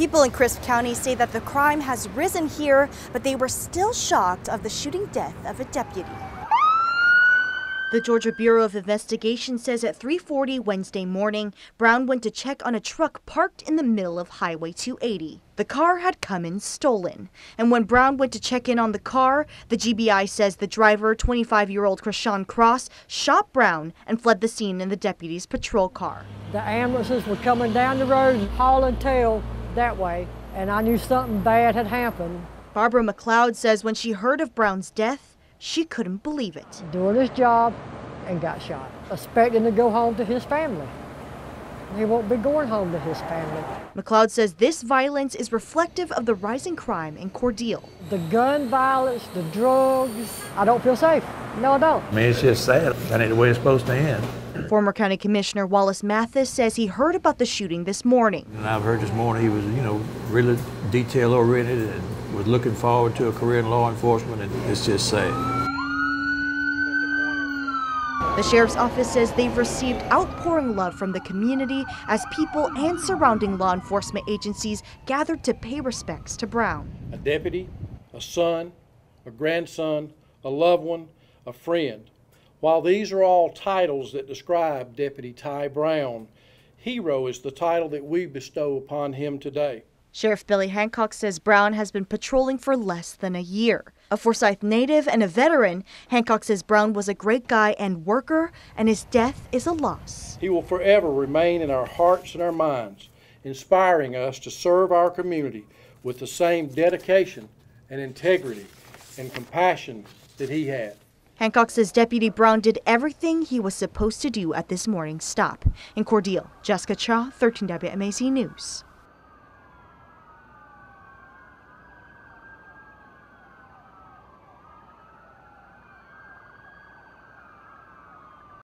People in Crisp County say that the crime has risen here, but they were still shocked of the shooting death of a deputy. The Georgia Bureau of Investigation says at 3:40 Wednesday morning, Browne went to check on a truck parked in the middle of Highway 280. The car had come in stolen, and when Browne went to check in on the car, the GBI says the driver, 25-year-old Krishawn Cross, shot Browne and fled the scene in the deputy's patrol car. The ambulances were coming down the road hauling tail that way, and I knew something bad had happened. Barbara McLeod says when she heard of Browne's death, she couldn't believe it. Doing his job and got shot, expecting to go home to his family. He won't be going home to his family. McLeod says this violence is reflective of the rising crime in Cordele. The gun violence, the drugs, I don't feel safe. No, I don't. I mean, it's just sad. That ain't the way it's supposed to end. Former County Commissioner Wallace Mathis says he heard about the shooting this morning. And I've heard this morning he was, you know, really detail oriented and was looking forward to a career in law enforcement, and it's just sad. The sheriff's office says they've received outpouring love from the community as people and surrounding law enforcement agencies gathered to pay respects to Browne. A deputy, a son, a grandson, a loved one, a friend. While these are all titles that describe Deputy Ty Browne, hero is the title that we bestow upon him today. Sheriff Billy Hancock says Browne has been patrolling for less than a year. A Forsyth native and a veteran, Hancock says Browne was a great guy and worker, and his death is a loss. He will forever remain in our hearts and our minds, inspiring us to serve our community with the same dedication and integrity and compassion that he had. Hancock says Deputy Browne did everything he was supposed to do at this morning's stop. In Cordele, Jessica Cha, 13 WMAZ News.